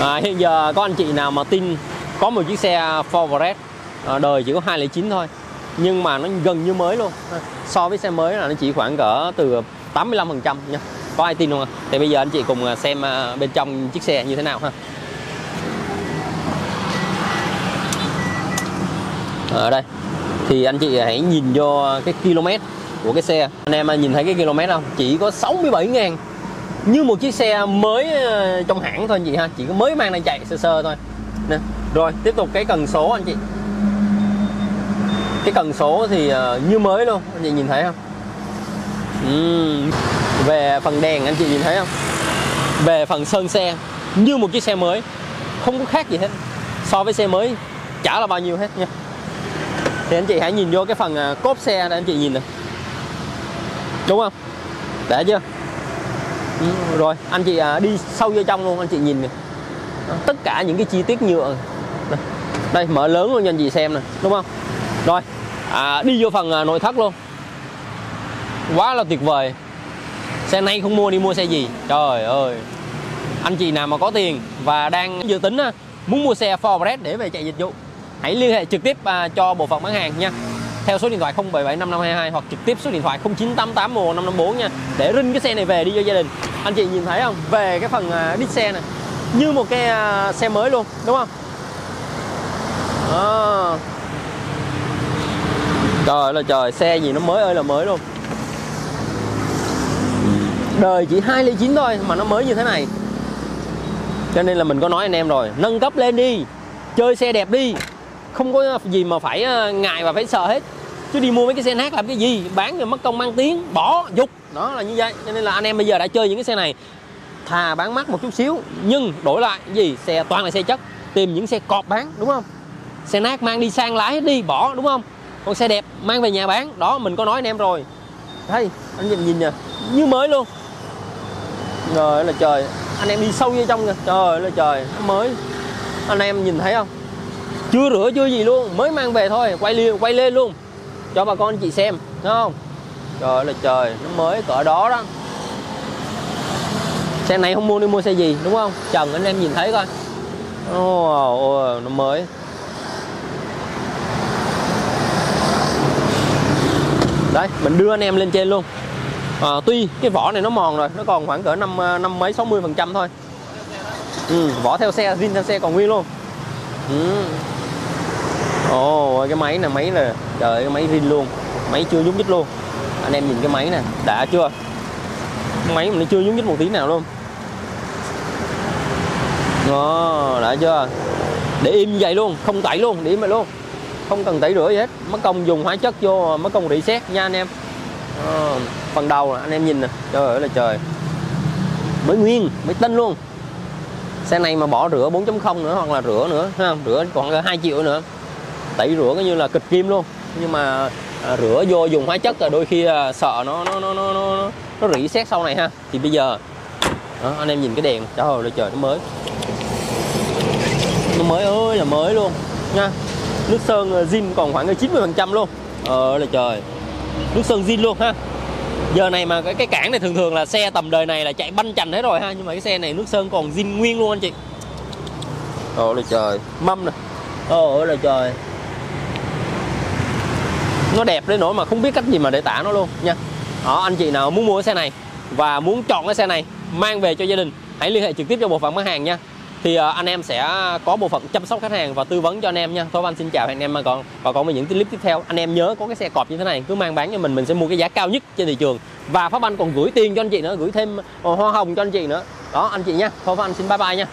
à, hiện giờ có anh chị nào mà tin có một chiếc xe Ford Red à, đời chỉ có 209 thôi nhưng mà nó gần như mới luôn. So với xe mới là nó chỉ khoảng cỡ từ 85 phần trăm nha có ai tin không ạ? Thì bây giờ anh chị cùng à, xem à, bên trong chiếc xe như thế nào ha. Ở đây thì anh chị hãy nhìn vô cái km của cái xe. Anh em à, nhìn thấy cái km không? Chỉ có 67 ngàn như một chiếc xe mới ờ, trong hãng thôi anh chị ha. Chỉ có mới mang đang chạy sơ sơ thôi. Nè, rồi, tiếp tục cái cần số anh chị. Cái cần số thì ờ, như mới luôn, anh chị nhìn thấy không? Uhm. về phần đèn anh chị nhìn thấy không? Về phần sơn xe, như một chiếc xe mới, không có khác gì hết. So với xe mới, chả là bao nhiêu hết nha. Thì anh chị hãy nhìn vô cái phần ờ, cốp xe để anh chị nhìn nè. Đúng không? Để chưa? Ừ, rồi anh chị à, đi sâu vô trong luôn anh chị nhìn nè tất cả những cái chi tiết nhựa. Đây mở lớn luôn cho anh chị xem nè đúng không? Rồi à, đi vô phần à, nội thất luôn. Quá là tuyệt vời. Xe này không mua đi mua xe gì? Trời ơi. Anh chị nào mà có tiền và đang dự tính à, muốn mua xe Ford Red để về chạy dịch vụ hãy liên hệ trực tiếp à, cho bộ phận bán hàng nha theo số điện thoại 0775522 hoặc trực tiếp số điện thoại 09881554 nha, để rinh cái xe này về đi cho gia đình. Anh chị nhìn thấy không? Về cái phần à, đít xe này, như một cái à, xe mới luôn, đúng không? À. trời ơi là trời, xe gì nó mới ơi là mới luôn. Đời chỉ 209 thôi mà nó mới như thế này. Cho nên là mình có nói anh em rồi, nâng cấp lên đi, chơi xe đẹp đi không có gì mà phải ờ, ngại và phải sợ hết. Chứ đi mua mấy cái xe nát làm cái gì? Bán rồi mất công mang tiếng, bỏ dục. Đó là như vậy. Cho nên là anh em bây giờ đã chơi những cái xe này, thà bán mắc một chút xíu, nhưng đổi lại gì? Xe, toàn là xe chất. Tìm những xe cọp bán, đúng không? Xe nát mang đi sang lái đi, bỏ, đúng không? Còn xe đẹp, mang về nhà bán. Đó, mình có nói anh em rồi. Thấy, anh nhìn nhìn nè như mới luôn. Rồi là trời. Anh em đi sâu vô trong kìa. Trời là trời. Mới. Anh em nhìn thấy không? Chưa rửa chưa gì luôn mới mang về thôi quay liền quay lên luôn. Cho bà con chị xem đúng không? Trời là trời nó mới cỡ đó đó. Xe này không mua đi mua xe gì đúng không? Trần anh em nhìn thấy coi. Ồ oh, nó mới. Đấy mình đưa anh em lên trên luôn. À, tuy cái vỏ này nó mòn rồi nó còn khoảng cỡ năm à, năm mấy 60 phần trăm thôi. Ừ, vỏ theo xe zin theo xe còn nguyên luôn. Ừ ồ cái máy này máy là trời cái máy zin luôn. Máy chưa nhúc nhích luôn. Anh em nhìn cái máy nè đã chưa? Máy mà nó chưa nhúc nhích một tí nào luôn. Oh đã chưa? Để im như vậy luôn không tẩy luôn để im vậy luôn. Không cần tẩy rửa gì hết. Mất công dùng hóa chất vô mất công reset nha anh em. À, phần đầu anh em nhìn nè. Trời ơi là trời. Mới nguyên mới tinh luôn. Xe này mà bỏ rửa 4.0 nữa hoặc là rửa nữa ha rửa còn 2 triệu nữa tẩy rửa coi như là kịch kim luôn. Nhưng mà à, rửa vô dùng hóa chất là đôi khi à, sợ nó nó nó nó nó nó rỉ xét sau này ha. Thì bây giờ đó, anh em nhìn cái đèn. Trời ơi trời nó mới. Nó mới ơi là mới luôn nha. Nước sơn à, zin còn khoảng 90 phần trăm luôn. Ờ là trời. Nước sơn zin luôn ha. Giờ này mà cái cái cảng này thường thường là xe tầm đời này là chạy banh chành hết rồi ha. Nhưng mà cái xe này nước sơn còn zin nguyên luôn anh chị. Ồ là trời. Mâm nè. Ồ là trời nó đẹp đến nỗi mà không biết cách gì mà để tả nó luôn nha. Đó anh chị nào muốn mua cái xe này và muốn chọn cái xe này mang về cho gia đình hãy liên hệ trực tiếp cho bộ phận bán hàng nha. Thì uh, anh em sẽ có bộ phận chăm sóc khách hàng và tư vấn cho anh em nha. Thôi anh xin chào anh em mà còn và còn với những clip tiếp theo. Anh em nhớ có cái xe cọp như thế này cứ mang bán cho mình mình sẽ mua cái giá cao nhất trên thị trường. Và pháp anh còn gửi tiền cho anh chị nữa gửi thêm hoa hồng cho anh chị nữa. Đó anh chị nha. Thôi anh xin bye bye nha.